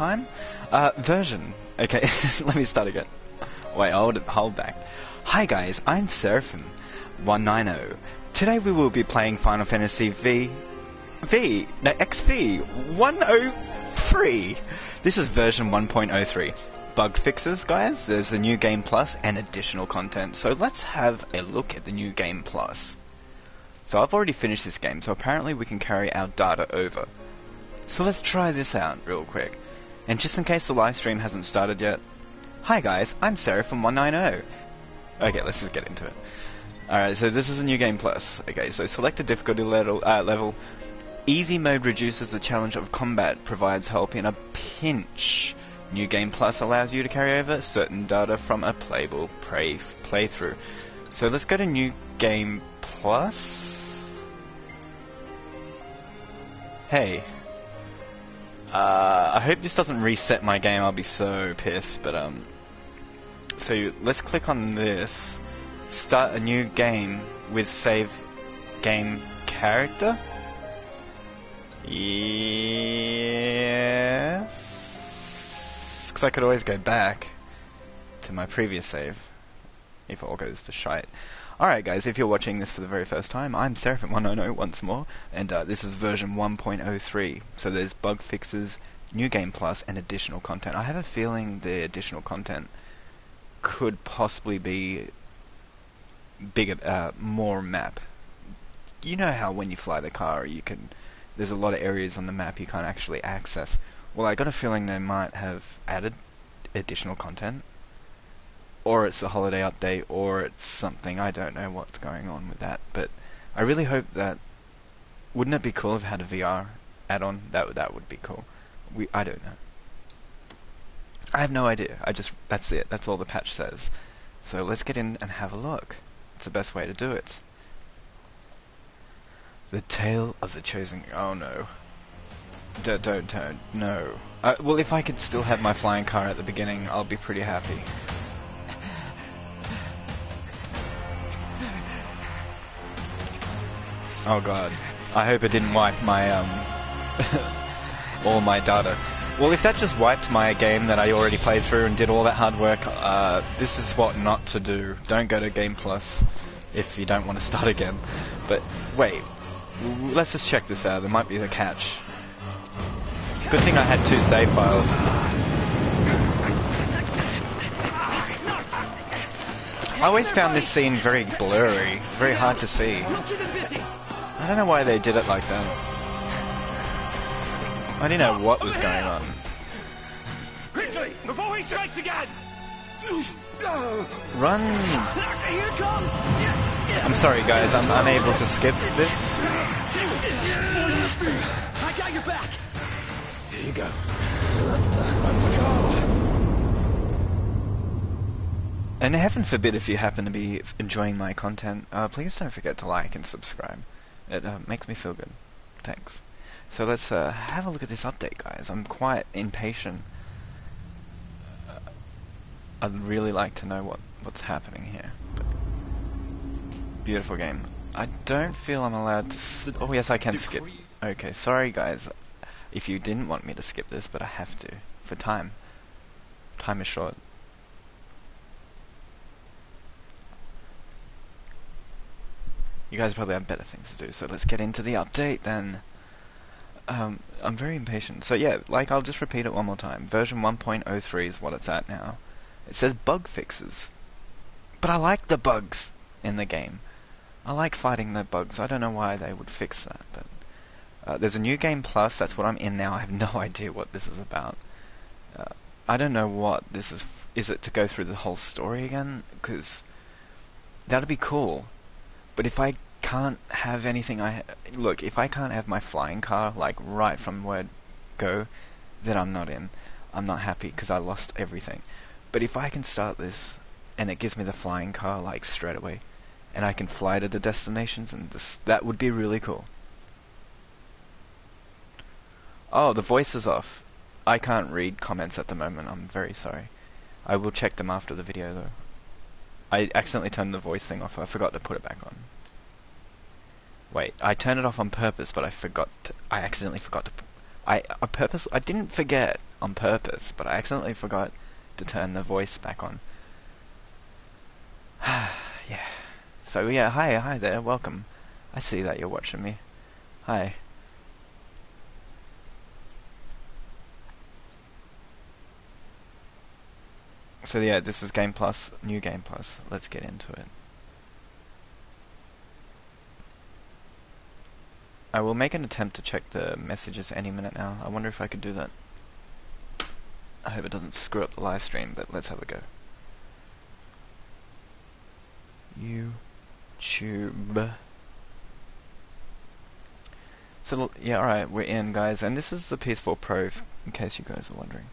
time. Uh, version. Okay, let me start again. Wait, hold, hold back. Hi guys, I'm Seraphim190. Today we will be playing Final Fantasy V... V... No, XV 103! This is version 1.03. Bug fixes, guys. There's a new game plus and additional content. So let's have a look at the new game plus. So I've already finished this game, so apparently we can carry our data over. So let's try this out real quick. And just in case the live stream hasn't started yet, hi guys, I'm Seraphim190. Okay, let's just get into it. Alright, so this is a new game plus. Okay, so select a difficulty level, uh, level. Easy mode reduces the challenge of combat, provides help in a pinch. New Game Plus allows you to carry over certain data from a playable play playthrough. So let's go to New Game Plus. Hey. Uh, I hope this doesn't reset my game, I'll be so pissed, but um... So let's click on this. Start a new game with save game character? Yes. Because I could always go back to my previous save if it all goes to shite. Alright guys, if you're watching this for the very first time, I'm Seraphim190 once more, and uh, this is version 1.03. So there's bug fixes, new game plus, and additional content. I have a feeling the additional content could possibly be bigger, uh, more map. You know how when you fly the car, you can there's a lot of areas on the map you can't actually access. Well, I got a feeling they might have added additional content, or it's a holiday update, or it's something. I don't know what's going on with that, but I really hope that. Wouldn't it be cool if it had a VR add-on? That that would be cool. We I don't know. I have no idea. I just that's it. That's all the patch says. So let's get in and have a look. It's the best way to do it. The Tale of the Chosen... Oh no. D don't, don't, no. Uh, well, if I could still have my flying car at the beginning, I'll be pretty happy. Oh god. I hope it didn't wipe my, um... all my data. Well, if that just wiped my game that I already played through and did all that hard work, uh, this is what not to do. Don't go to Game Plus if you don't want to start again. But, wait, let's just check this out. There might be a catch. Good thing I had two save files. I always found this scene very blurry. It's very hard to see. I don't know why they did it like that. I didn't know what was going on. Quickly, before he strikes again! Run! Here it comes! I'm sorry guys, I'm unable to skip this. I got your back! Here you go. Let's go! And heaven forbid if you happen to be enjoying my content, uh, please don't forget to like and subscribe. It uh, makes me feel good. Thanks. So let's uh, have a look at this update, guys. I'm quite impatient. Uh, I'd really like to know what, what's happening here. But beautiful game. I don't feel I'm allowed to... oh yes, I can skip. Okay, sorry guys if you didn't want me to skip this, but I have to. For time. Time is short. You guys probably have better things to do, so let's get into the update then. Um, I'm very impatient. So yeah, like I'll just repeat it one more time. Version 1.03 is what it's at now. It says bug fixes. But I like the bugs in the game. I like fighting the bugs. I don't know why they would fix that, but uh, there's a new game plus. That's what I'm in now. I have no idea what this is about. Uh, I don't know what this is. Is it to go through the whole story again? Because that'd be cool. But if I can't have anything, I look. If I can't have my flying car like right from word go, then I'm not in. I'm not happy because I lost everything. But if I can start this and it gives me the flying car like straight away, and I can fly to the destinations, and this, that would be really cool. Oh, the voice is off. I can't read comments at the moment. I'm very sorry. I will check them after the video though. I accidentally turned the voice thing off. I forgot to put it back on. Wait, I turned it off on purpose, but I forgot. To, I accidentally forgot to. I, I purpose I didn't forget on purpose, but I accidentally forgot to turn the voice back on. yeah. So yeah, hi, hi there, welcome. I see that you're watching me. Hi. So yeah, this is Game Plus, new Game Plus. Let's get into it. I will make an attempt to check the messages any minute now. I wonder if I could do that. I hope it doesn't screw up the live stream, but let's have a go. YouTube. So yeah, alright, we're in guys, and this is the PS4 Pro, in case you guys are wondering.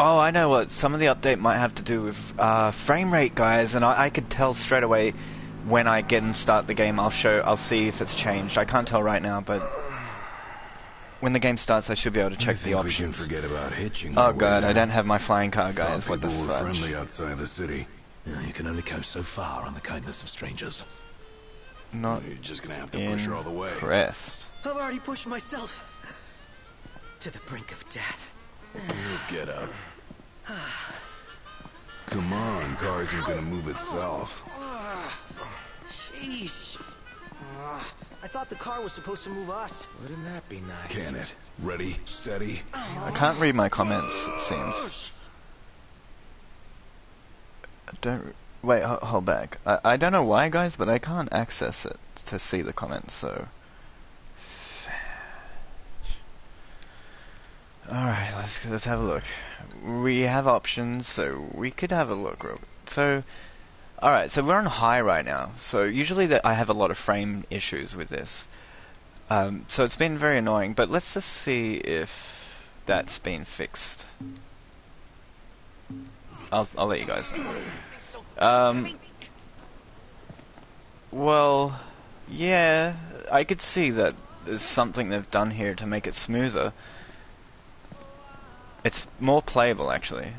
Oh, I know what. Some of the update might have to do with uh, frame rate, guys, and I, I could tell straight away when I get and start the game. I'll show. I'll see if it's changed. I can't tell right now, but when the game starts, I should be able to check the options. Forget about hitching. Oh god, I don't have my flying car, guys. What the people were friendly outside the city. Yeah, you can only go so far on the kindness of strangers. Not You're just gonna have to push her all the way. impressed. I've already pushed myself to the brink of death. You Get up. Come on, car isn't gonna move itself. Jeez. Ah, I thought the car was supposed to move us. Wouldn't that be nice? Can it? Ready, steady. I can't read my comments. It seems. I don't. Wait, hold back. I, I don't know why, guys, but I can't access it to see the comments. So. Alright, let's let's have a look. We have options, so we could have a look. So, alright, so we're on high right now. So usually that I have a lot of frame issues with this. Um, so it's been very annoying, but let's just see if that's been fixed. I'll I'll let you guys know. Um. Well, yeah, I could see that there's something they've done here to make it smoother. It's more playable, actually.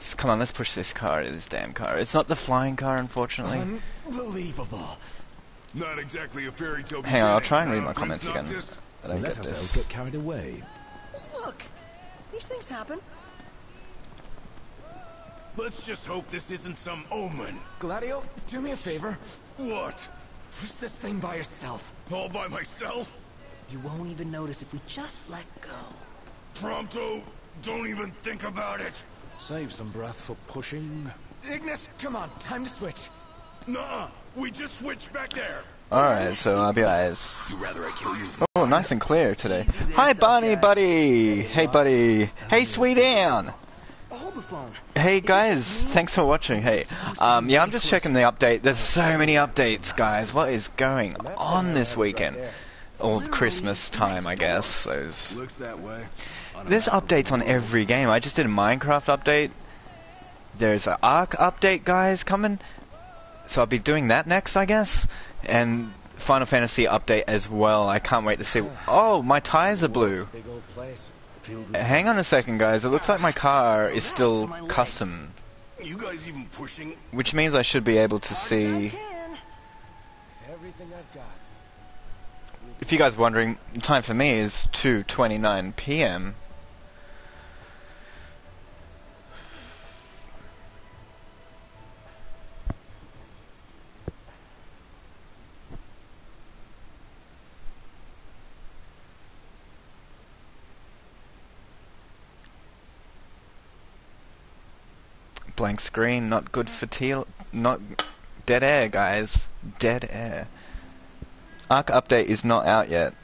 S come on, let's push this car, this damn car. It's not the flying car, unfortunately. Unbelievable. Not exactly a fairy tale. Hang on, I'll try and read my comments again. Noctis? I don't Let get ourselves this. get carried away. Look, these things happen. Let's just hope this isn't some omen. Gladio, do me a favor. What? Push this thing by yourself. All by myself? You won't even notice if we just let go. Prompto, don't even think about it. Save some breath for pushing. Ignis, come on, time to switch. Nuh-uh. We just switched back there. Alright, so I'll be guys. You rather I kill you? Oh, nice and clear today. Hi, tough Bonnie, guy. buddy. Hey, buddy. Hey, sweet Anne. Hold the phone. Hey guys, thanks for watching. Hey, um, yeah, I'm just checking the update. There's so many updates, guys. What is going on this weekend? Or Christmas time, I guess. Those. Looks that way. There's updates on every game. I just did a Minecraft update. There's an Ark update, guys, coming. So I'll be doing that next, I guess. And Final Fantasy update as well. I can't wait to see. Oh, my tires are blue. Big old place. Feel good. Hang on a second, guys. It looks like my car is still custom, You guys even pushing? which means I should be able to see. Everything I've got. If you guys are wondering, the time for me is 2:29 Blank screen, not good for teal, not dead air, guys. Dead air. Ark update is not out yet.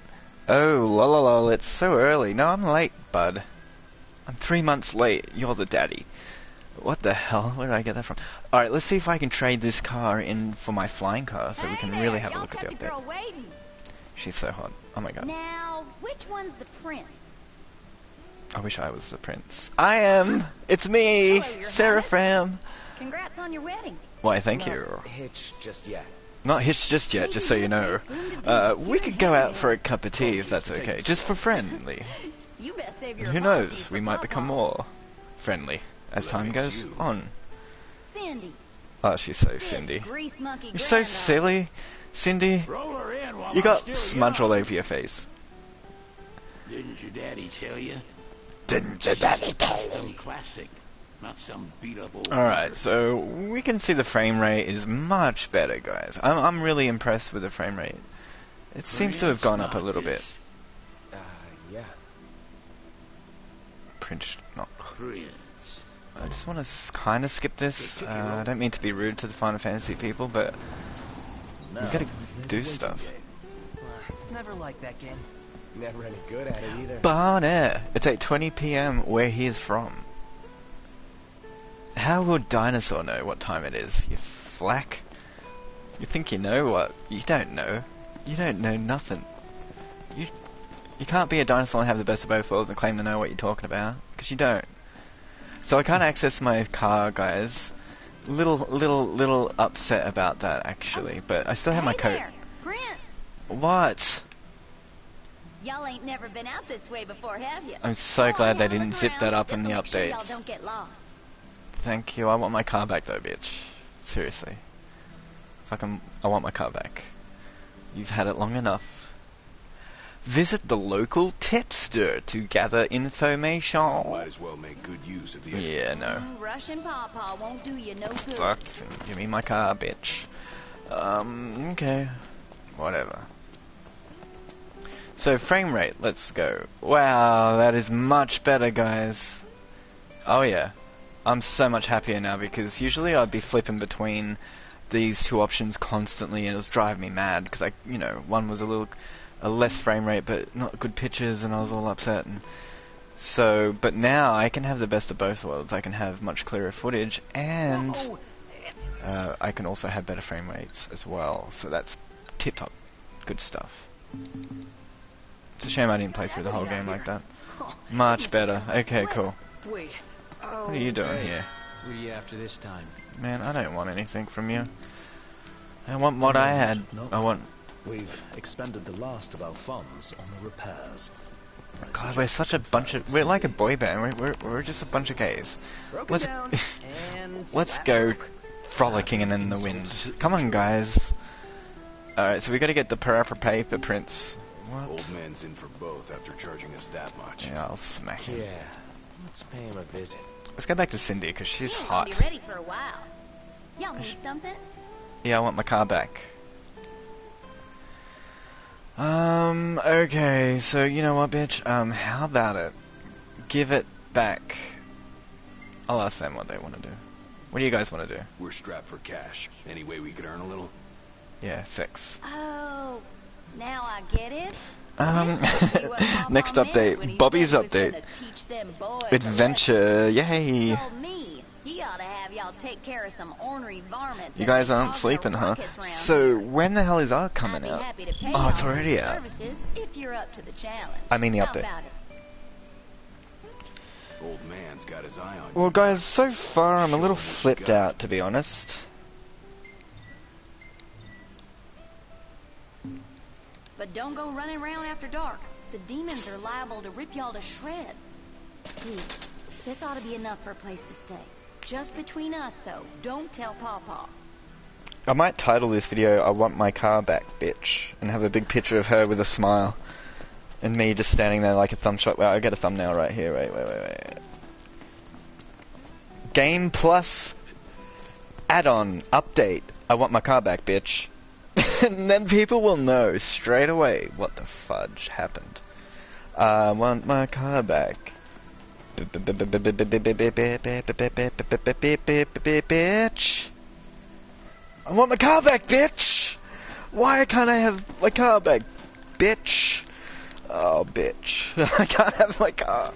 Oh, la, it's so early. No, I'm late, bud. I'm three months late. You're the daddy. What the hell? Where did I get that from? Alright, let's see if I can trade this car in for my flying car so we can Hey really have a look at the update. She's so hot. Oh my god. Now, which one's the prince? I wish I was the prince. I am! It's me! Hello, Your Seraphim! Congrats on your wedding. Why, thank you. Hitch just yet. Not hitched just yet, just so you know. Uh, we could go out for a cup of tea if that's okay. Just for friendly. You best save your Who knows? We might become more friendly as time goes on. Cindy, Oh, she's so This Cindy. You're so silly, Cindy. Roll her in while You got smudge all over your face. Didn't your daddy tell you? Classic, not some beat up old. Alright, so we can see the frame rate is much better, guys. I'm, I'm really impressed with the frame rate. It seems to have gone up a little bit. Uh, yeah. Prince, not. I just want to kind of skip this. Uh, I don't mean to be rude to the Final Fantasy people, but we gotta do stuff. Never liked that game. Never any good at it either. Barney! It's 8.20 p.m. where he is from. How would Dinosaur know what time it is, you flack? You think you know what? You don't know. You don't know nothing. You you can't be a dinosaur and have the best of both worlds and claim to know what you're talking about, because you don't. So I can't access my car, guys. Little, little, little upset about that, actually. But I still have my coat. there, Prince. What? Y'all ain't never been out this way before, have you? I'm so Come on, glad they didn't zip that up in the update. sure don't get lost. Thank you. I want my car back though, bitch. Seriously. Fucking, I want my car back. You've had it long enough. Visit the local tipster to gather information. Might as well make good use of the Yeah, no. Mm, Russian pawpaw won't do you no good. Sucks. Give me my car, bitch. Um, okay. Whatever. So, frame rate, let's go. Wow, that is much better, guys. Oh, yeah. I'm so much happier now because usually I'd be flipping between these two options constantly and it was driving me mad because I, you know, one was a little, a less frame rate but not good pictures and I was all upset and so, but now I can have the best of both worlds. I can have much clearer footage and uh, I can also have better frame rates as well. So that's tip top, good stuff. It's a shame I didn't play through the whole game like that. Much better. Okay, cool. wait. Oh, What are you doing here? What are you after this time? Man, I don't want anything from you. I want what I had. I want. We've expended the last of our funds on the repairs. God, we're such a bunch of. We're like a boy band. We're we're, we're just a bunch of gays. Let's it down and let's go frolicking and in the wind. Come on, guys. Alright, so we gotta get the parappa paper prints. What? Old man's in for both after charging us that much. Yeah, I'll smack him. Yeah. Let's pay him a visit. Let's go back to Cindy because she's She hot. gonna be ready for a while. Y'all need something? Yeah, I want my car back. Um, okay, so you know what, bitch? Um, how about it? Give it back. I'll ask them what they want to do. What do you guys want to do? We're strapped for cash. Any way we could earn a little? Yeah, sex. Oh, now I get it. Um, This must be what Pawpaw next update, Bobby's said he was update. gonna teach them boys a Adventure, yay! He ought to have y'all take care of some ornery varmints. You guys aren't sleeping, huh? So, here. when the hell is our coming out? happy to pay Oh, it's already out. If you're up to the challenge. I mean the How update. Old man's got his eye on Well, guys, so far I'm a little Show 'em what you flipped out, to be honest. But don't go running around after dark. The demons are liable to rip y'all to shreds. Gee, this ought to be enough for a place to stay. Just between us, though. Don't tell Pawpaw. I might title this video I want my car back, bitch, and have a big picture of her with a smile. And me just standing there like a thumb shot. Well, I get a thumbnail right here. Wait, wait, wait, wait. Game Plus add-on update. I want my car back, bitch. and then people will know straight away what the fudge happened. I want my car back. Bitch. I want my car back, bitch! Why can't I have my car back, bitch? Oh, bitch. I can't have my car.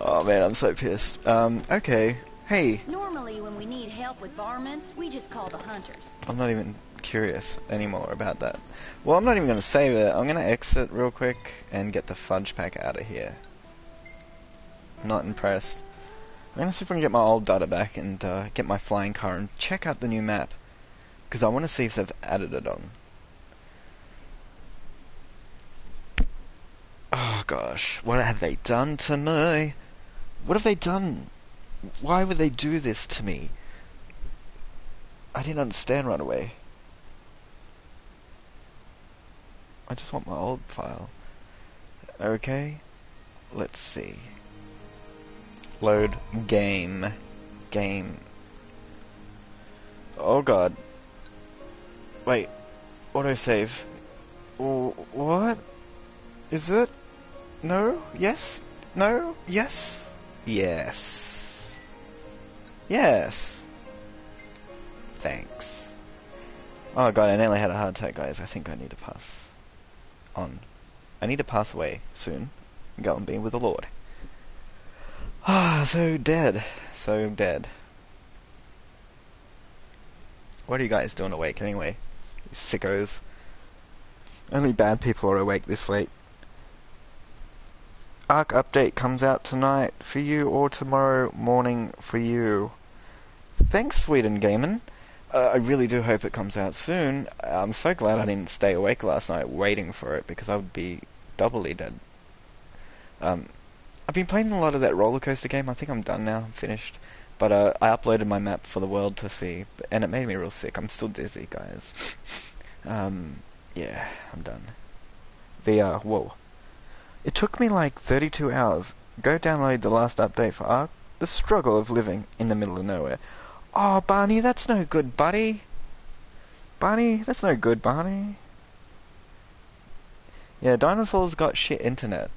Oh, man, I'm so pissed. Um, okay. Hey, Normally, when we need help with varmints, we just call the hunters. I'm not even curious anymore about that. Well, I'm not even going to save it. I'm going to exit real quick and get the fudge pack out of here. Not impressed. I'm going to see if I can get my old data back and uh, get my flying car and check out the new map. Because I want to see if they've added it on. Oh gosh, what have they done to me? What have they done? Why would they do this to me? I didn't understand right away. I just want my old file. Okay. Let's see. Load game. Game. Oh god. Wait. Autosave. What? Is it? No? Yes? No? Yes? Yes. Yes. Thanks. Oh god, I nearly had a heart attack, guys. I think I need to pass on. I need to pass away soon. Go and be with the Lord. Ah, so dead. So dead. What are you guys doing awake anyway? Sickos. Only bad people are awake this late. Ark update comes out tonight for you or tomorrow morning for you. Thanks, Sweden Gaming. Uh, I really do hope it comes out soon. I'm so glad I didn't stay awake last night waiting for it because I would be doubly dead. Um, I've been playing a lot of that roller coaster game. I think I'm done now. I'm finished. But uh, I uploaded my map for the world to see, and it made me real sick. I'm still dizzy, guys. um, yeah, I'm done. VR, whoa. It took me like 32 hours. Go download the last update for Ark. The struggle of living in the middle of nowhere. Oh, Barney, that's no good, buddy. Barney, that's no good, Barney. Yeah, dinosaurs got shit internet.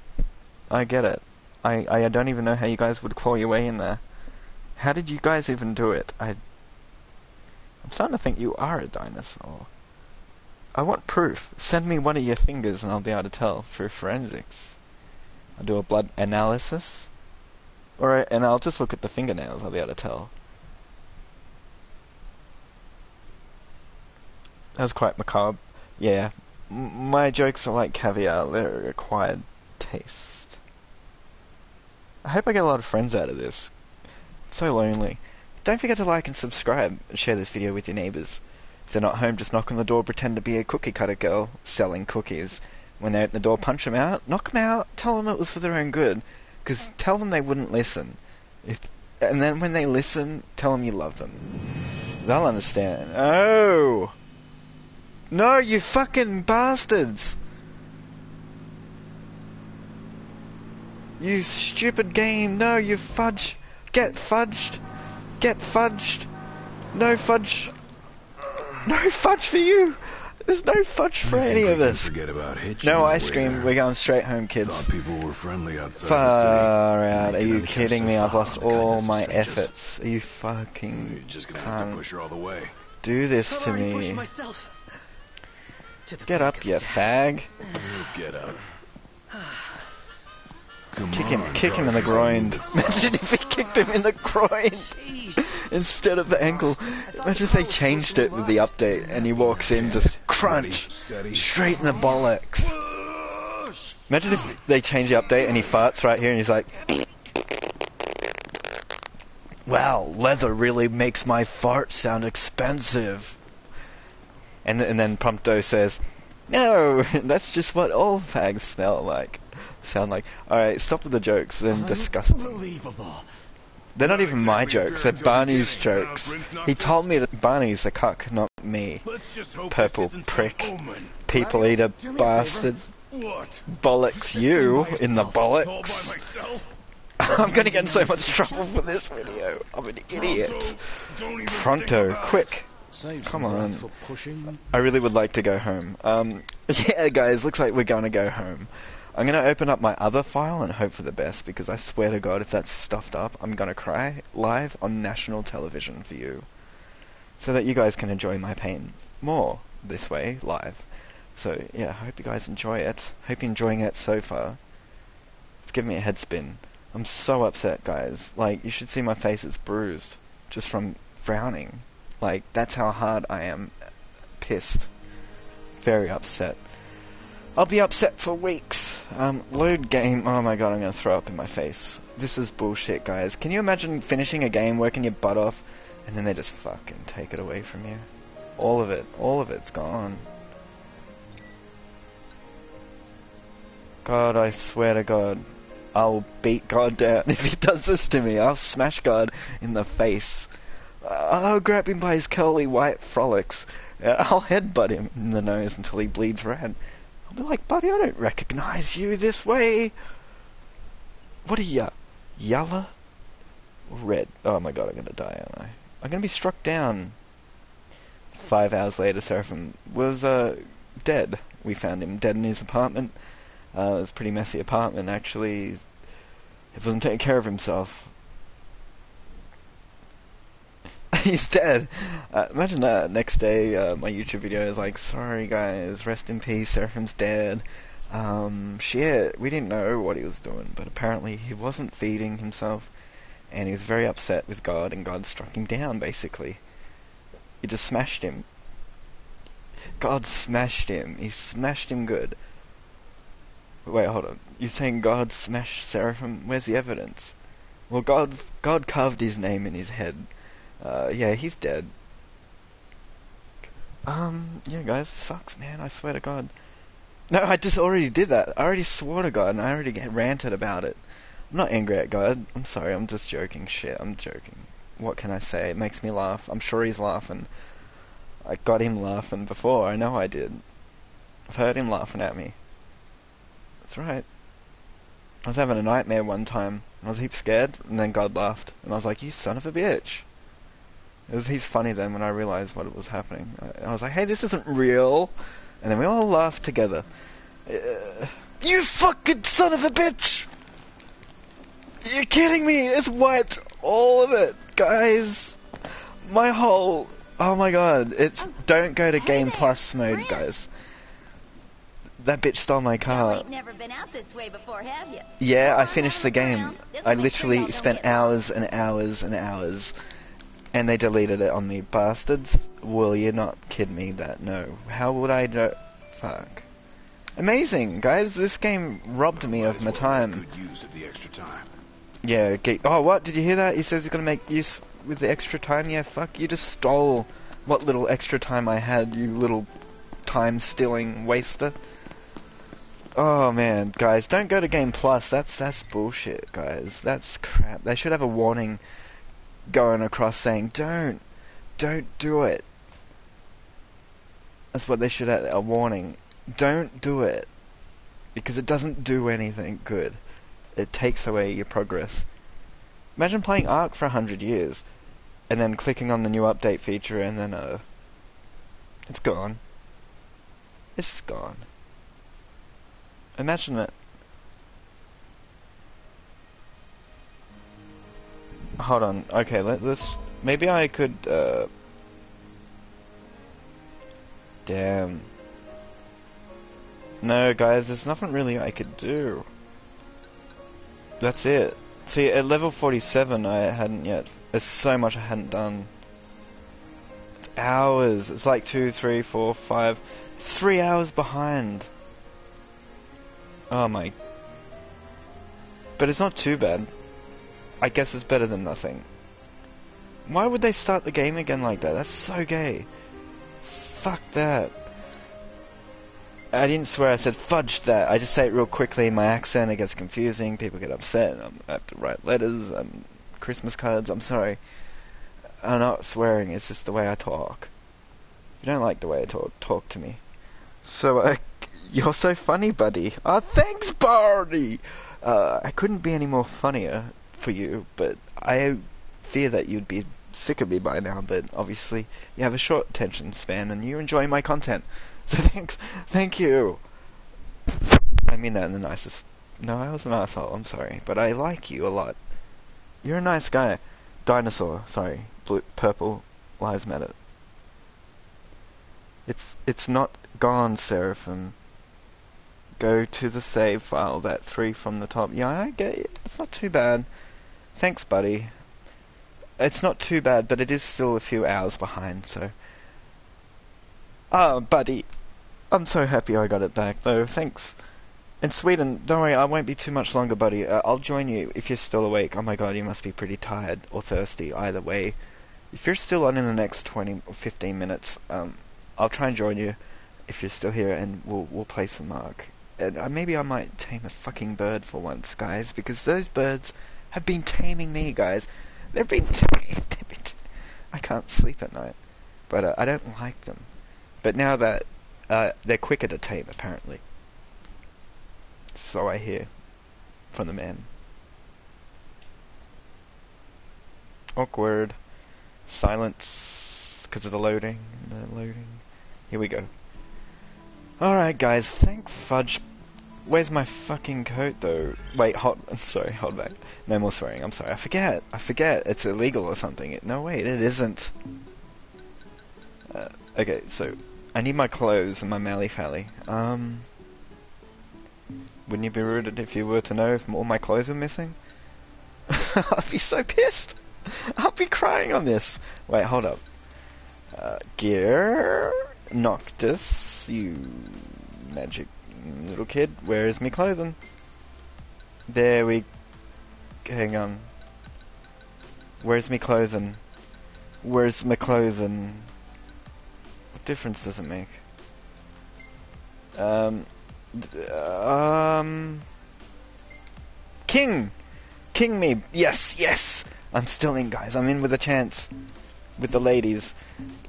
I get it. I, I don't even know how you guys would claw your way in there. How did you guys even do it? I, I'm starting to think you are a dinosaur. I want proof. Send me one of your fingers and I'll be able to tell through forensics. I'll do a blood analysis. Alright, and I'll just look at the fingernails, I'll be able to tell. That was quite macabre. Yeah, M- my jokes are like caviar, they're acquired taste. I hope I get a lot of friends out of this. It's so lonely. Don't forget to like and subscribe and share this video with your neighbours. If they're not home, just knock on the door, pretend to be a cookie cutter girl selling cookies. When they open the door, punch them out, knock them out, tell them it was for their own good. Because tell them they wouldn't listen. If, and then when they listen, tell them you love them. They'll understand. Oh! No, you fucking bastards! You stupid game! No, you fudge! Get fudged! Get fudged! No fudge! No fudge for you! There's no fudge for any of us! Forget about Hitch. No ice cream, waiter. we're going straight home, kids. Thought people were friendly outside Far out, are They you kidding only me? I've lost far on the all my strangers. efforts. Are you fucking You're just gonna have to push her all the way. do this to me? To Get up, you death. fag. Get up. Kick him, kick him in the groin. Imagine if he kicked him in the groin instead of the ankle. Imagine if they changed it with the update and he walks in just crunch straight in the bollocks. Imagine if they change the update and he farts right here and he's like, "Wow, leather really makes my fart sound expensive." And and then Prompto says, "No, that's just what all fags smell like, sound like." All right, stop with the jokes. They're disgusting. Unbelievable. They're not even my jokes. They're Barney's jokes. He told me that Barney's the cuck, not me. Let's just hope Purple prick. People eater a bastard. Bollocks you in the bollocks. I'm gonna get in so much trouble for this video. I'm an idiot. Prompto, don't even think Prompto, about it. quick. Come on. for pushing. I really would like to go home. Um, yeah, guys, looks like we're gonna go home. I'm gonna open up my other file and hope for the best because I swear to God, if that's stuffed up, I'm gonna cry live on national television for you, so that you guys can enjoy my pain more this way live. So yeah, I hope you guys enjoy it. Hope you're enjoying it so far. It's giving me a head spin. I'm so upset, guys. Like you should see my face; it's bruised just from frowning. Like that's how hard I am pissed. Very upset. I'll be upset for weeks. Um, load game. Oh my god, I'm gonna throw up in my face. This is bullshit, guys. Can you imagine finishing a game, working your butt off, and then they just fucking take it away from you? All of it. All of it's gone. God, I swear to God, I'll beat God down if he does this to me. I'll smash God in the face. I'll grab him by his curly white frolics. Uh, I'll headbutt him in the nose until he bleeds red. I'll be like, buddy, I don't recognize you this way. What are you? Yellow? Red. Oh my god, I'm gonna die, aren't I? I'm gonna be struck down. Five hours later, Seraphim was, uh, dead. We found him dead in his apartment. Uh, it was a pretty messy apartment, actually. He wasn't taking care of himself. He's dead. Uh, imagine that. Next day, uh, my YouTube video is like, sorry guys, rest in peace, Seraphim's dead. Um, shit, we didn't know what he was doing, but apparently he wasn't feeding himself, and he was very upset with God, and God struck him down, basically. He just smashed him. God smashed him. He smashed him good. Wait, hold on. You're saying God smashed Seraphim? Where's the evidence? Well, God, God carved his name in his head. Uh, yeah, he's dead. Um, yeah, guys, sucks, man. I swear to God. No, I just already did that. I already swore to God, and I already ranted about it. I'm not angry at God. I'm sorry. I'm just joking. Shit, I'm joking. What can I say? It makes me laugh. I'm sure he's laughing. I got him laughing before. I know I did. I've heard him laughing at me. That's right. I was having a nightmare one time. I was heap scared, and then God laughed, and I was like, "You son of a bitch." It was he's funny then when I realized what was happening. I, I was like, "Hey, this isn't real," and then we all laughed together. Uh, you fucking son of a bitch! You're kidding me! It's wet, all of it, guys. My whole oh my god! It's Oh, don't go to hey Game there, Plus mode, friend. guys. That bitch stole my car. never been out this way before, have you? Yeah, I finished the have a look game. I literally spent hours and hours and hours, and they deleted it on me, bastards. Will you not kid me that? No. How would I know? Fuck. Amazing, guys. This game robbed me of my time. Of the extra time. Yeah. Oh, what? Did you hear that? He says he's gonna make use with the extra time. Yeah. Fuck. You just stole what little extra time I had. You little time stealing waster. Oh man, guys, don't go to Game Plus. That's that's bullshit, guys. That's crap. They should have a warning going across saying don't, don't do it. That's what they should have a warning. Don't do it because it doesn't do anything good. It takes away your progress. Imagine playing Ark for a hundred years and then clicking on the new update feature and then uh, it's gone. It's gone. Imagine it. Hold on. Okay, let, let's. Maybe I could. Uh, damn. No, guys, there's nothing really I could do. That's it. See, at level 47, I hadn't yet. There's so much I hadn't done. It's hours. It's like two, three, four, five, three hours behind. Oh my. But it's not too bad. I guess it's better than nothing. Why would they start the game again like that? That's so gay. Fuck that. I didn't swear, I said fudge that. I just say it real quickly in my accent, it gets confusing, people get upset, I have to write letters, um, Christmas cards, I'm sorry. I'm not swearing, it's just the way I talk. If you don't like the way I talk, talk to me. So, uh, you're so funny, buddy. Oh, thanks, Barney! Uh, I couldn't be any more funnier for you, but I fear that you'd be sick of me by now, but obviously you have a short attention span and you enjoy my content. So thanks, thank you. I mean that in the nicest. No, I was an asshole. I'm sorry, but I like you a lot. You're a nice guy. Dinosaur. Sorry, blue, purple. Lies matter. It's it's not gone, Seraphim. Go to the save file. That three from the top. Yeah, I get it. It's not too bad. Thanks, buddy. It's not too bad, but it is still a few hours behind. So. Oh, buddy. I'm so happy I got it back, though. Thanks. In Sweden, don't worry, I won't be too much longer, buddy. Uh, I'll join you if you're still awake. Oh my god, you must be pretty tired or thirsty, either way. If you're still on in the next 20 or 15 minutes, um, I'll try and join you if you're still here, and we'll we'll play some Mark. And uh, maybe I might tame a fucking bird for once, guys, because those birds have been taming me, guys. They've been, ta- I can't sleep at night. But uh, I don't like them. But now that uh, they're quicker to tame, apparently. So I hear from the man. Awkward. Silence because of the loading. The loading. Here we go. Alright, guys. Thank fudge. Where's my fucking coat, though? Wait, hold. Sorry, hold back. No more swearing. I'm sorry. I forget. I forget. It's illegal or something. It, no, wait, it isn't. Uh, okay, so I need my clothes and my mally fally. Um, wouldn't you be rude if you were to know if all my clothes were missing? I'd be so pissed. I'll be crying on this. Wait, hold up. Uh, gear Noctis, you magic little kid. Where is me clothing? There we. Hang on. Where's me clothing? Where's my clothing? What difference does it make? Um. Um. King! King me! Yes, yes! I'm still in, guys. I'm in with a chance. With the ladies.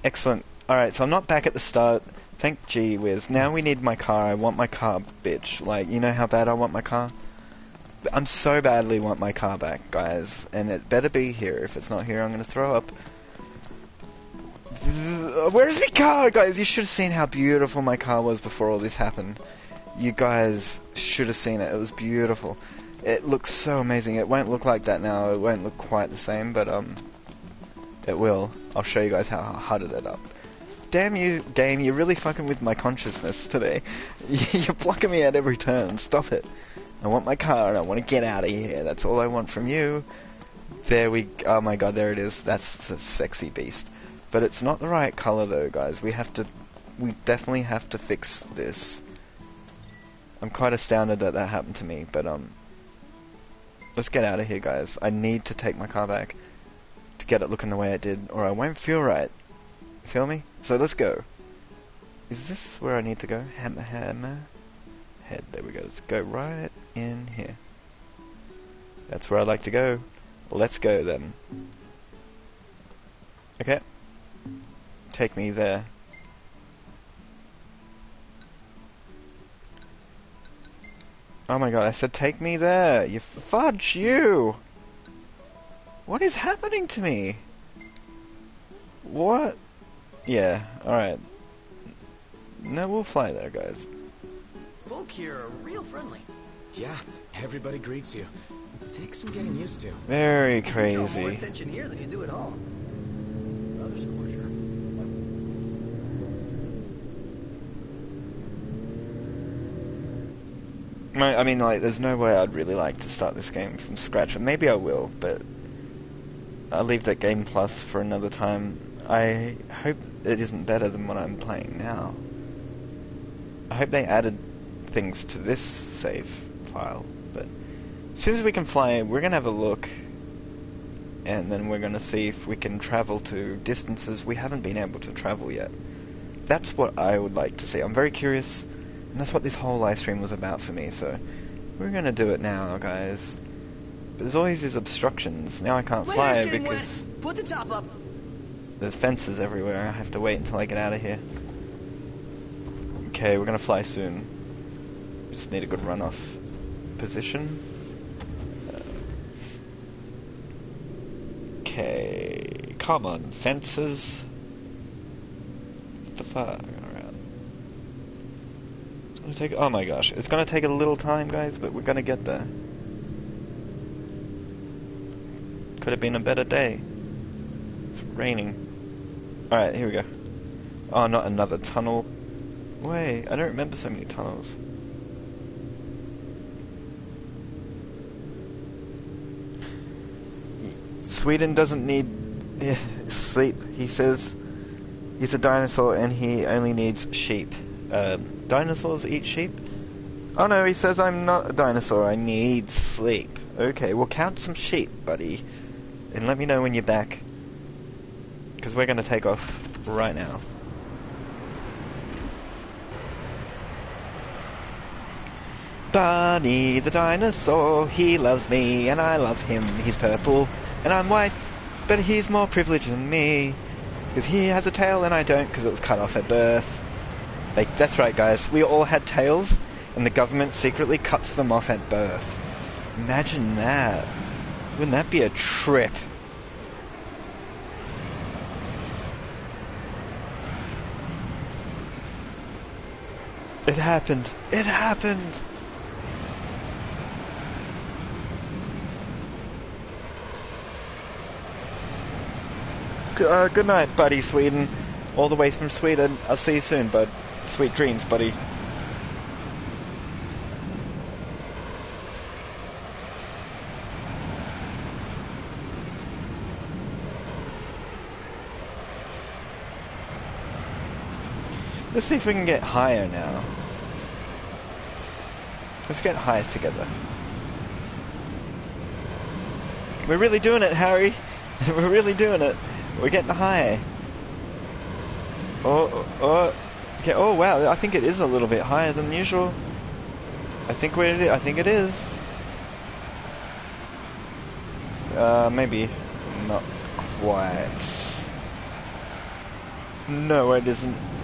Excellent. Alright, so I'm not back at the start. Thank gee whiz. Now we need my car. I want my car, bitch. Like, you know how bad I want my car? I'm so badly want my car back, guys. And it better be here. If it's not here, I'm gonna throw up. Where's my car, guys? You should have seen how beautiful my car was before all this happened. You guys should have seen it. It was beautiful. It looks so amazing. It won't look like that now. It won't look quite the same, but um, it will. I'll show you guys how I hudded it up. Damn you, game! You're really fucking with my consciousness today. You're blocking me at every turn. Stop it. I want my car and I want to get out of here. That's all I want from you. There we. Oh my god, there it is. That's a sexy beast. But it's not the right color though, guys. We have to. We definitely have to fix this. I'm quite astounded that that happened to me, but um. Let's get out of here, guys. I need to take my car back to get it looking the way it did, or I won't feel right. Feel me? So let's go. Is this where I need to go? Hammer, hammer. Head. There we go. Let's go right in here. That's where I like to go. Let's go then. Okay. Take me there. Oh my god, I said take me there. You fudge, you! What is happening to me? What? Yeah, alright. No, we'll fly there, guys. Folk here are real friendly. Yeah, everybody greets you. Takes some getting used to. Very You more crazy. attention here than you do at home. Rather scorcher. I I mean, like, there's no way I'd really like to start this game from scratch. Maybe I will, but I'll leave that game plus for another time. I hope it isn't better than what I'm playing now. I hope they added things to this save file, but as soon as we can fly, we're gonna have a look, and then we're gonna see if we can travel to distances we haven't been able to travel yet. That's what I would like to see. I'm very curious, and that's what this whole live stream was about for me. So we're gonna do it now, guys. But there's always these obstructions. Now I can't fly because. Put the top up. There's fences everywhere. I have to wait until I get out of here. Okay, we're gonna fly soon. Just need a good runoff position. Uh, Okay, come on, fences. What the fuck? Take. Oh my gosh, it's gonna take a little time, guys, but we're gonna get there. Could have been a better day. It's raining. Alright, here we go. Oh, not another tunnel. Wait, I don't remember so many tunnels. Sweden doesn't need sleep. He says he's a dinosaur and he only needs sheep. Uh, dinosaurs eat sheep? Oh no, he says I'm not a dinosaur. I need sleep. Okay, well count some sheep, buddy, and let me know when you're back. Because we're going to take off right now. Barney the dinosaur, he loves me and I love him. He's purple and I'm white. but he's more privileged than me. Because he has a tail and I don't because it was cut off at birth. Like, that's right, guys. We all had tails, and the government secretly cuts them off at birth. Imagine that. Wouldn't that be a trip? It happened. It happened. Uh, good night, buddy, Sweden. All the way from Sweden. I'll see you soon, bud. Sweet dreams, buddy. Let's see if we can get higher now. Let's get higher together. We're really doing it, Harry. We're really doing it. We're getting higher. Oh, oh, okay. Oh, wow. I think it is a little bit higher than usual. I think we. I think it is. Uh, maybe not quite. No, it isn't.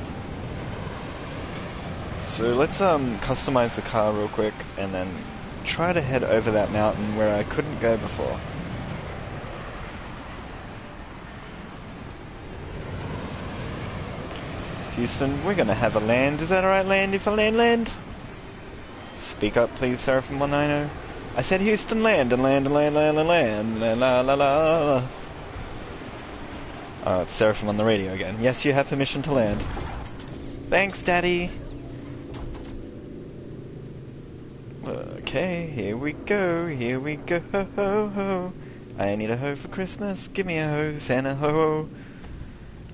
So let's um customize the car real quick and then try to head over that mountain where I couldn't go before. Houston, we're gonna have a land. Is that alright, land? If I land, land? Speak up, please, Seraphim 190. I said Houston, land, and land, and land, land, and land, la la la la la. Oh, it's Seraphim on the radio again. Yes, you have permission to land. Thanks, Daddy. Okay, here we go, here we go. Ho, ho, ho. I need a hoe for Christmas. Give me a hoe, Santa ho ho.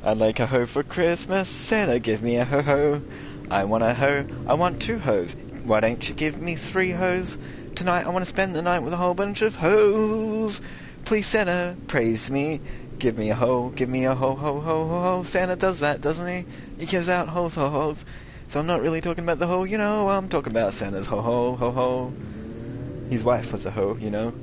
I'd like a hoe for Christmas. Santa, give me a ho ho. I want a hoe. I want two hoes. Why don't you give me three hoes? Tonight I want to spend the night with a whole bunch of hoes. Please, Santa, praise me. Give me a hoe. Give me a ho ho ho ho ho. Santa does that, doesn't he? He gives out hoes ho hoes. So I'm not really talking about the hoe, you know. I'm talking about Santa's ho ho ho ho. His wife was a hoe, you know.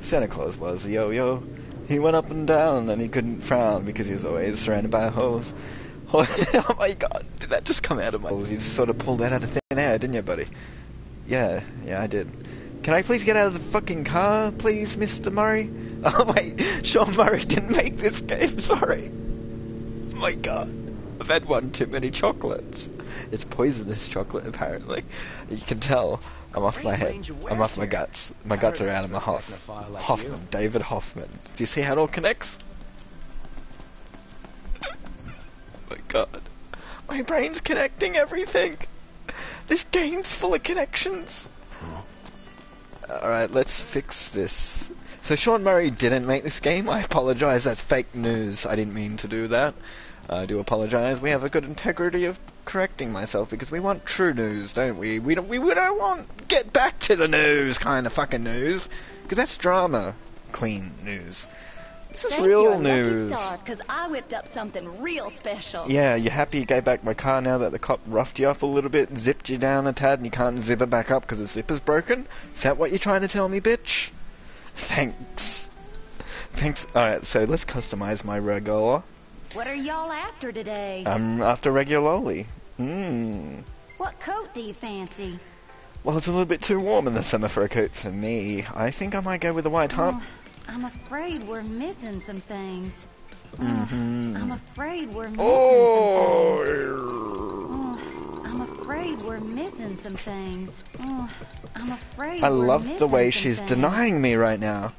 Santa Claus was yo yo. He went up and down and he couldn't frown because he was always surrounded by hoes. oh my god, did that just come out of my... You just sort of pulled that out of thin air, didn't you, buddy? Yeah, yeah, I did. Can I please get out of the fucking car, please, Mr. Murray? Oh wait, Sean Murray didn't make this game, sorry. Oh my god. I've had one too many chocolates. It's poisonous chocolate, apparently. You can tell. I'm off my head. I'm off my guts. My guts are out of my Hoff. Hoffman. David Hoffman. Do you see how it all connects? my god. My brain's connecting everything. This game's full of connections. Hmm. Alright, let's fix this. So Sean Murray didn't make this game. I apologize. That's fake news. I didn't mean to do that. I do apologize. We have a good integrity of correcting myself because we want true news, don't we? We don't. We, we don't want get back to the news kind of fucking news because that's drama queen news. This is Thank real your news. Lucky stars, 'cause I whipped up something real special. Yeah, you happy you gave back my car now that the cop roughed you up a little bit, and zipped you down a tad, and you can't zip it back up because the zipper's broken? Is that what you're trying to tell me, bitch? Thanks. Thanks. Alright, so let's customize my Regalia. What are y'all after today? I'm after Regalia. Mmm. what coat do you fancy? Well, it's a little bit too warm in the summer for a coat for me. I think I might go with a white top. Oh, I'm afraid we're missing some things. Mm-hmm. I'm afraid we're missing Oh. some things. Oh, I'm afraid we're missing some things. Oh, I'm afraid I love the way she's things. denying me right now.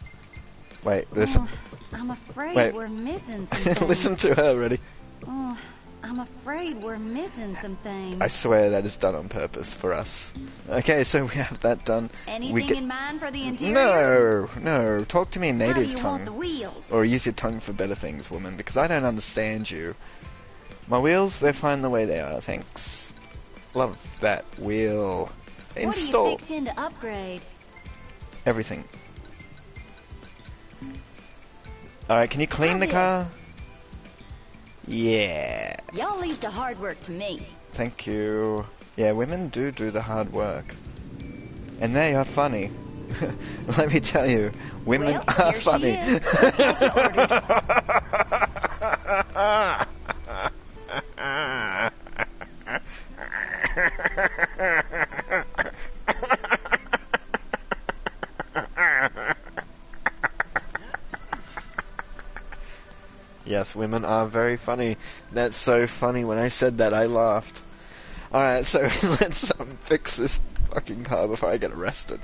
Wait, listen. Oh, I'm afraid Wait. we're missing some things. listen to her, ready? Oh, I'm afraid we're missing some things. I swear that is done on purpose for us. Okay, so we have that done. Anything in mind for the interior? No, no. Talk to me in How do native you tongue. want the wheels? Or use your tongue for better things, woman, because I don't understand you. My wheels, they're fine the way they are, thanks. Love that wheel. What Install are you fixing to upgrade? everything. Alright, can you clean the car? Yeah. Y'all leave the hard work to me. Thank you. Yeah, women do do the hard work. And they are funny. Let me tell you, women Well, are funny. yes, women are very funny. That's so funny. When I said that, I laughed. Alright, so let's um, fix this fucking car before I get arrested.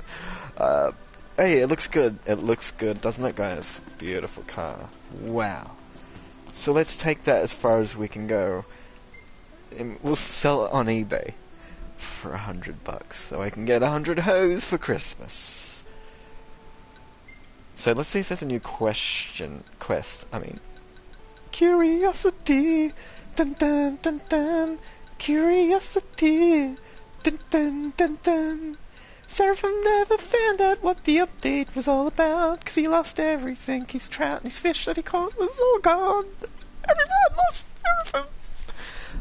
Uh, hey, it looks good. It looks good, doesn't it, guys? Beautiful car. Wow. So let's take that as far as we can go. And we'll sell it on eBay for a hundred bucks, so I can get a hundred hoes for Christmas. So let's see if there's a new question quest. I mean, curiosity, dun dun dun dun. Curiosity, dun dun dun dun. Seraphim never found out what the update was all about, 'cause he lost everything. His trout and his fish that he caught was all gone. Everyone lost Seraphim.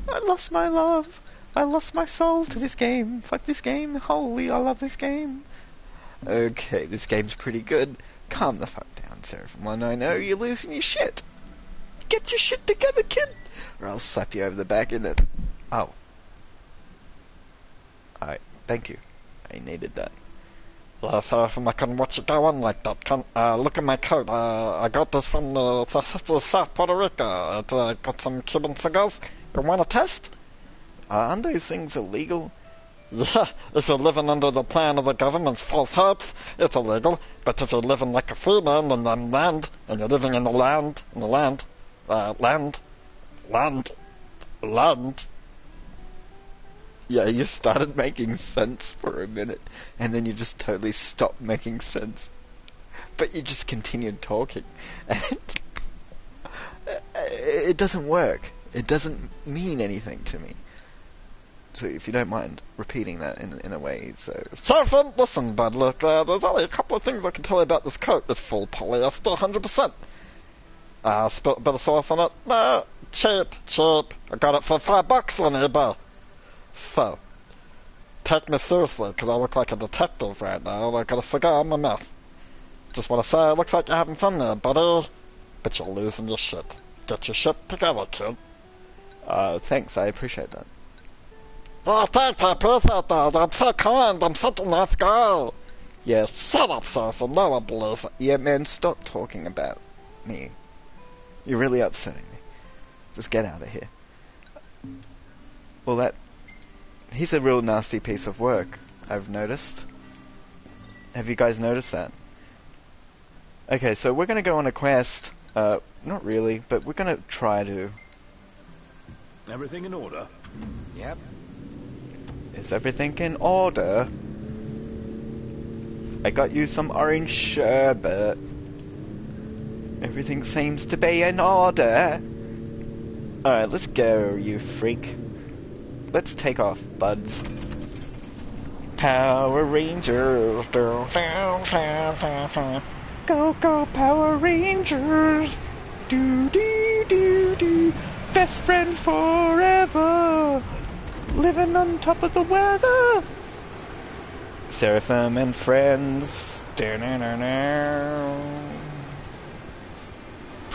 I lost my love. I lost my soul to this game. Fuck this game. Holy, I love this game. Okay, this game's pretty good. Calm the fuck down, Seraphim. I know you're losing your shit. Get your shit together, kid, or I'll slap you over the back in it. Oh. Alright, thank you. I needed that. Yeah, Seraphim, I can watch you go on like that. Can, uh, look at my coat. Uh, I got this from the, the, the South Puerto Rico. It uh, got some Cuban cigars. You want a test? Uh, aren't those things illegal? Yeah, if you're living under the plan of the government's false hopes, it's illegal. But if you're living like a free man in the land, and you're living in the land, in the land, uh, land, land, land, Yeah, you started making sense for a minute, and then you just totally stopped making sense. But you just continued talking. And it doesn't work. It doesn't mean anything to me. So if you don't mind repeating that in in a way, so Seraphim, listen, bud, look, uh, there's only a couple of things I can tell you about this coat. It's full polyester, 100%. Uh, spilt a bit of sauce on it. No, cheap, cheap. I got it for five bucks on eBay. So, take me seriously, 'cause I look like a detective right now, and I got a cigar in my mouth. Just want to say, it looks like you're having fun there, buddy. But you're losing your shit. Get your shit together, kid. uh, thanks, I appreciate that. Oh, thanks, I appreciate that. I'm so kind. I'm such a nice guy. Yeah, Shut up, Seraphim. No one believes it. yeah, man, stop talking about me. You're really upsetting me. Just get out of here. Well, that he's a real nasty piece of work. I've noticed. Have you guys noticed that? Okay, so we're gonna go on a quest. Uh, not really, but we're gonna try to. Everything in order? Yep. Is everything in order? I got you some orange sherbet. Everything seems to be in order. Alright, let's go, you freak. Let's take off, buds. Power Rangers. Go, go, Power Rangers. Do, do, do, do. Best friends forever. Living on top of the weather. Seraphim and friends. Da-na-na-na.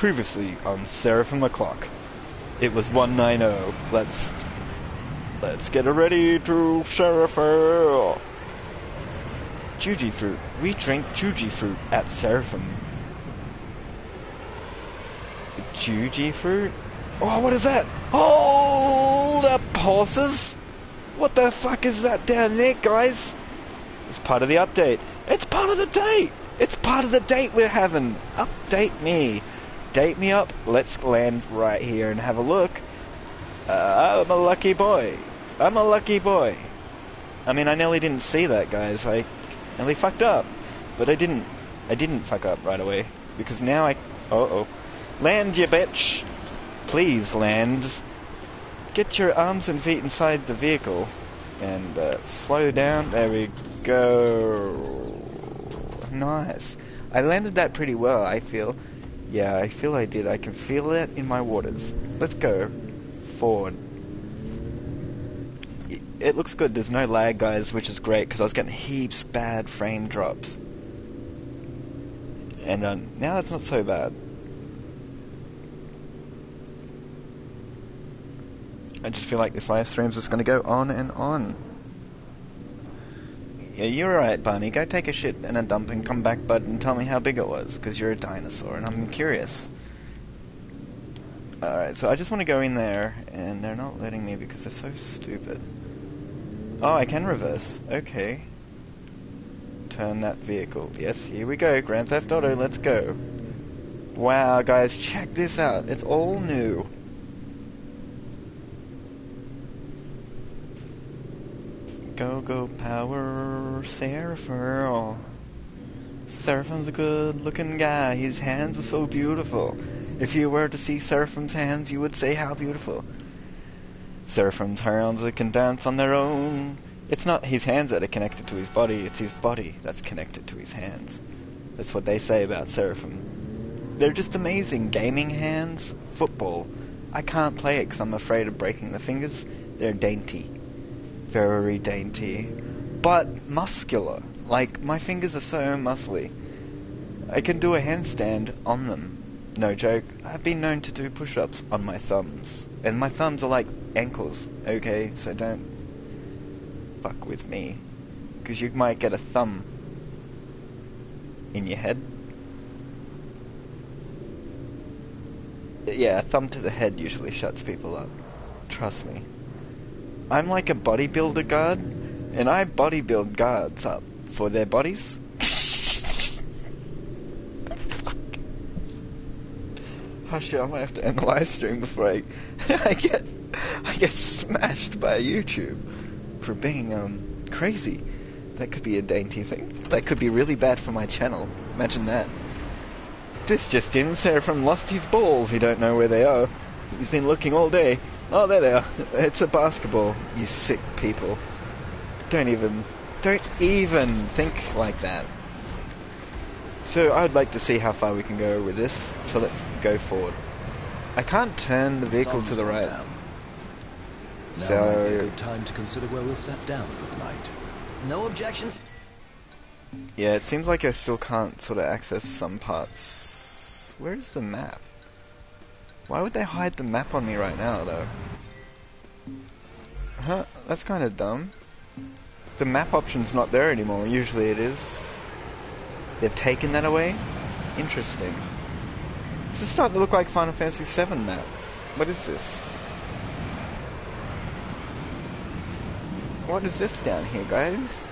Previously on Seraphim O'Clock. It was 190. Let's let's get ready to Seraphim. Juji fruit. We drink Juji fruit at Seraphim. Juji fruit? Oh, what is that? Hold up, horses! What the fuck is that down there, guys? It's part of the update. It's part of the date! It's part of the date we're having. Update me. Date me up. Let's land right here and have a look. Uh, I'm a lucky boy. I'm a lucky boy. I mean, I nearly didn't see that, guys. I nearly fucked up. But I didn't. I didn't fuck up right away. Because now I... Uh-oh. Land, you bitch! Please land. Get your arms and feet inside the vehicle. And uh, slow down. There we go. Nice. I landed that pretty well, I feel. Yeah, I feel I did. I can feel it in my waters. Let's go. Forward. It looks good. There's no lag, guys, which is great, because I was getting heaps bad frame drops. And uh, now it's not so bad. I just feel like this live stream's just gonna go on and on. Yeah, you're right, Barney. Go take a shit and a dump and come back, bud, and tell me how big it was, because you're a dinosaur, and I'm curious. Alright, so I just want to go in there, and they're not letting me because they're so stupid. Oh, I can reverse. Okay. Turn that vehicle. Yes, here we go. Grand Theft Auto, let's go. Wow, guys, check this out. It's all new. Go, power, Seraphim. Seraphim's a good looking guy. His hands are so beautiful. If you were to see Seraphim's hands, you would say how beautiful. Seraphim's hands that can dance on their own. It's not his hands that are connected to his body, it's his body that's connected to his hands. That's what they say about Seraphim. They're just amazing. Gaming hands, football. I can't play it because I'm afraid of breaking the fingers. They're dainty. Very dainty. But muscular. Like, my fingers are so muscly. I can do a handstand on them. No joke. I've been known to do push-ups on my thumbs. And my thumbs are like ankles, okay? So don't fuck with me. Because you might get a thumb in your head. Yeah, a thumb to the head usually shuts people up. Trust me. I'm like a bodybuilder god, and I bodybuild guards up for their bodies. Oh shit, I might have to end the live stream before I, I get I get smashed by YouTube for being um crazy. That could be a dainty thing. That could be really bad for my channel. Imagine that. This just in, Seraphim lost his balls. You don't know where they are. He's been looking all day. Oh, there they are. It's a basketball. You sick people. Don't even, don't even think like that. So I'd like to see how far we can go with this. So let's go forward. I can't turn the vehicle to the right. Now be a So time to consider where we'll set down for the night. No objections. yeah, it seems like I still can't sort of access some parts. Where's the map? Why would they hide the map on me right now, though? Huh? That's kind of dumb. The map option's not there anymore. Usually it is. They've taken that away? Interesting. This is starting to look like Final Fantasy VII map. What is this? What is this down here, guys?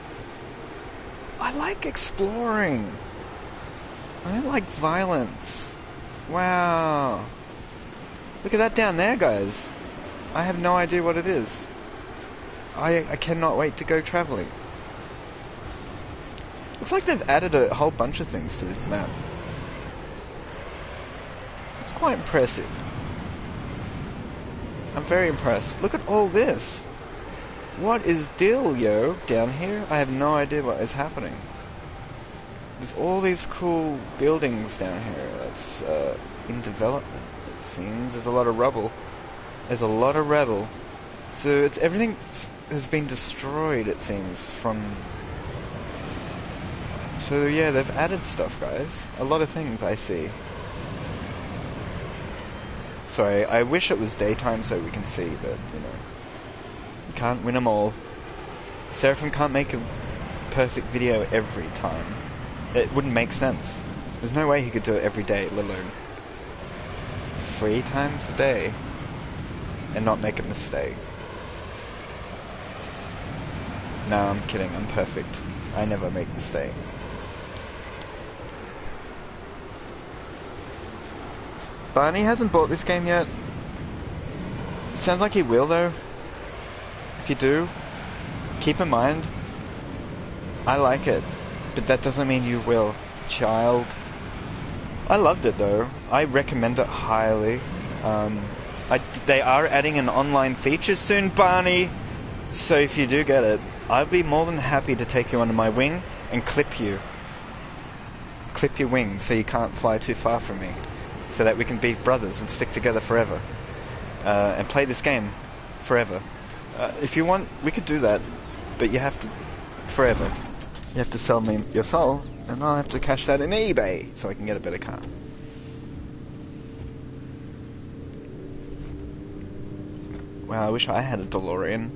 I like exploring. I don't like violence. Wow. Look at that down there, guys. I have no idea what it is. I, I cannot wait to go traveling. Looks like they've added a whole bunch of things to this map. It's quite impressive. I'm very impressed. Look at all this. What is deal, yo, down here? I have no idea what is happening. There's all these cool buildings down here that's uh, in development. Seems there's a lot of rubble. There's a lot of rubble. So it's everything has been destroyed. It seems from. So yeah, they've added stuff, guys. A lot of things I see. Sorry, I wish it was daytime so we can see, but you know, you can't win them all. Seraphim can't make a perfect video every time. It wouldn't make sense. There's no way he could do it every day, let alone three times a day, and not make a mistake. No, I'm kidding. I'm perfect. I never make mistake. Barney hasn't bought this game yet. Sounds like he will though. If you do, keep in mind, I like it, but that doesn't mean you will, child. I loved it though. I recommend it highly. Um, I, they are adding an online feature soon, Barney. So if you do get it, I'd be more than happy to take you under my wing and clip you. Clip your wings so you can't fly too far from me. So that we can be brothers and stick together forever. Uh, and play this game forever. Uh, if you want, we could do that. But you have to. forever. You have to sell me your soul And I'll have to cash that in eBay so I can get a better car. Wow, I wish I had a DeLorean.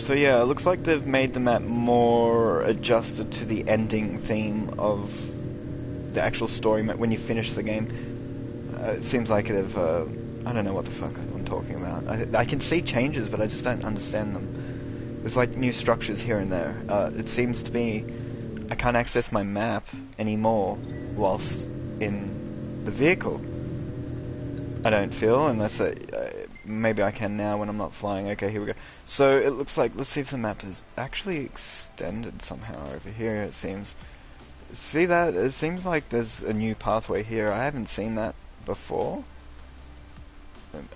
So yeah, it looks like they've made the map more adjusted to the ending theme of the actual story map when you finish the game. Uh, it seems like they've, uh, I don't know what the fuck I'm talking about. I, I can see changes, but I just don't understand them. There's like new structures here and there. Uh, it seems to be I can't access my map anymore whilst in the vehicle. I don't feel unless I, uh, maybe I can now when I'm not flying. Okay, here we go. So it looks like let's see if the map is actually extended somehow over here. It seems. See that? It seems like there's a new pathway here. I haven't seen that before.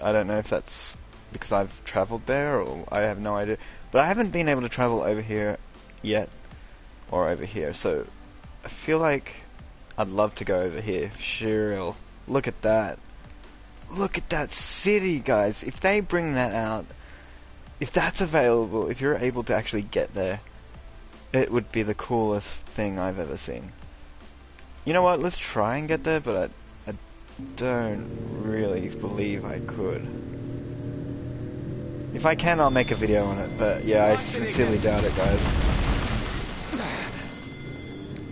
I don't know if that's because I've travelled there or I have no idea. But I haven't been able to travel over here yet or over here. So I feel like I'd love to go over here. Sure. Look at that. Look at that city, guys. If they bring that out, if that's available, if you're able to actually get there, it would be the coolest thing I've ever seen. You know what? Let's try and get there, but I, I don't really believe I could. If I can, I'll make a video on it, but yeah, I sincerely doubt it, guys.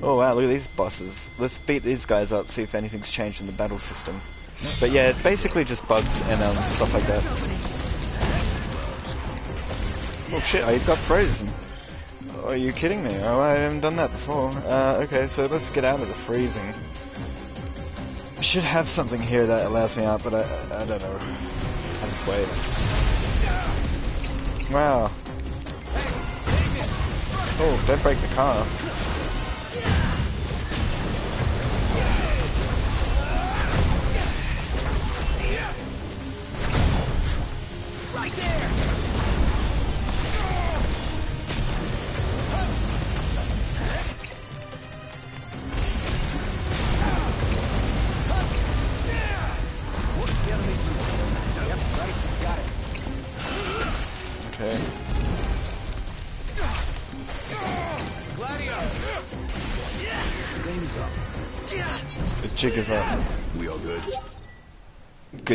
Oh wow, look at these bosses. Let's beat these guys up, see if anything's changed in the battle system. But yeah, it's basically just bugs and um, stuff like that. Oh shit, I got frozen. Oh, are you kidding me? Oh, I haven't done that before. Uh, okay, so let's get out of the freezing. I should have something here that allows me out, but I, I don't know. I just wait. Wow. Oh, don't break the car.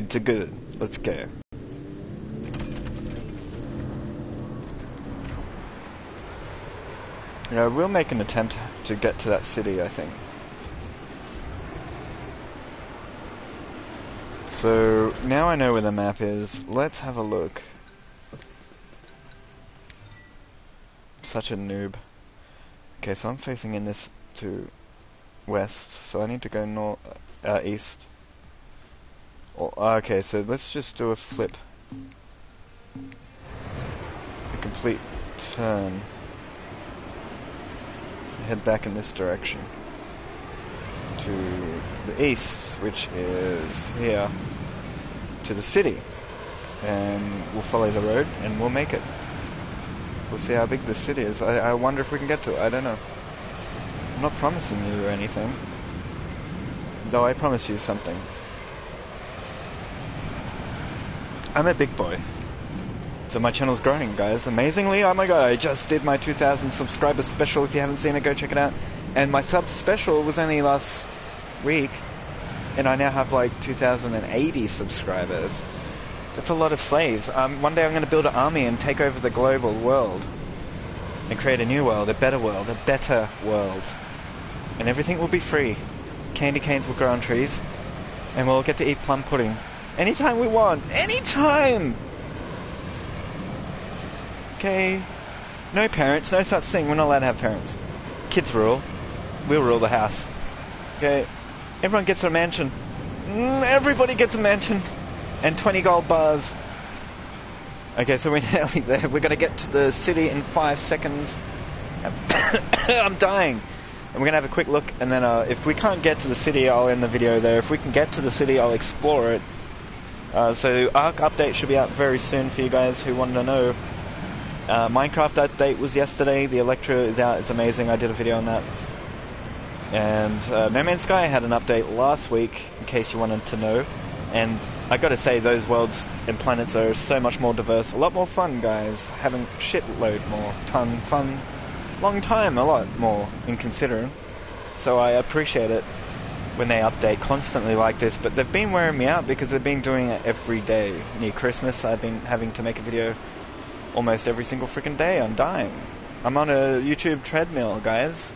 To good. Let's go. Yeah, we'll make an attempt to get to that city, I think. So, now I know where the map is. Let's have a look. Such a noob. Okay, so I'm facing in this to west, so I need to go north, uh, east. Oh, okay, so let's just do a flip. A complete turn. Head back in this direction. To the east, which is here. To the city. And we'll follow the road and we'll make it. We'll see how big the city is. I, I wonder if we can get to it. I don't know. I'm not promising you anything. Though I promise you something. I'm a big boy. So my channel's growing, guys. Amazingly, oh my god, I just did my 2,000 subscriber special. If you haven't seen it, go check it out. And my sub special was only last week. And I now have like 2,080 subscribers. That's a lot of slaves. Um, one day I'm going to build an army and take over the global world. And create a new world, a better world, a better world. And everything will be free. Candy canes will grow on trees. And we'll get to eat plum pudding. Anytime we want. Anytime! Okay. No parents, no such thing. We're not allowed to have parents. Kids rule. We'll rule the house. Okay. Everyone gets a mansion. Mm, everybody gets a mansion. And 20 gold bars. Okay, so we're nearly there. We're going to get to the city in five seconds. I'm dying. And we're going to have a quick look, and then uh, if we can't get to the city, I'll end the video there. If we can get to the city, I'll explore it. Uh, so Ark update should be out very soon for you guys who want to know. Uh, Minecraft update was yesterday. The Elytra is out. It's amazing. I did a video on that. And uh, No Man's Sky had an update last week, in case you wanted to know. And I gotta say, those worlds and planets are so much more diverse, a lot more fun, guys. Having shitload more, ton fun, long time, a lot more in considering. So I appreciate it when they update constantly like this, but they've been wearing me out because they've been doing it every day. Near Christmas, I've been having to make a video almost every single freaking day. I'm dying. I'm on a YouTube treadmill, guys.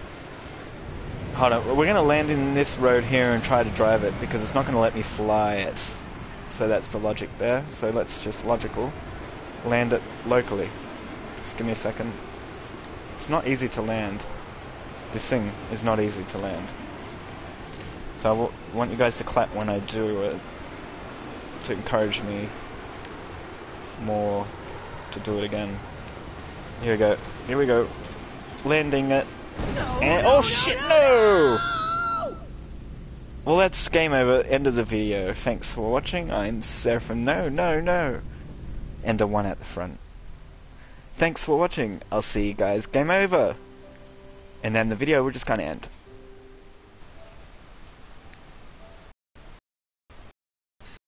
Hold on, we're gonna land in this road here and try to drive it because it's not gonna let me fly it. So that's the logic there. So let's just logical land it locally. Just give me a second. It's not easy to land. This thing is not easy to land. So I w- want you guys to clap when I do it to encourage me more to do it again. Here we go. Here we go. Landing it. and oh shit no! Well that's game over. End of the video. Thanks for watching. I'm Seraphim. No, no, no. And a one at the front. Thanks for watching. I'll see you guys. Game over. And then the video will just kind of end.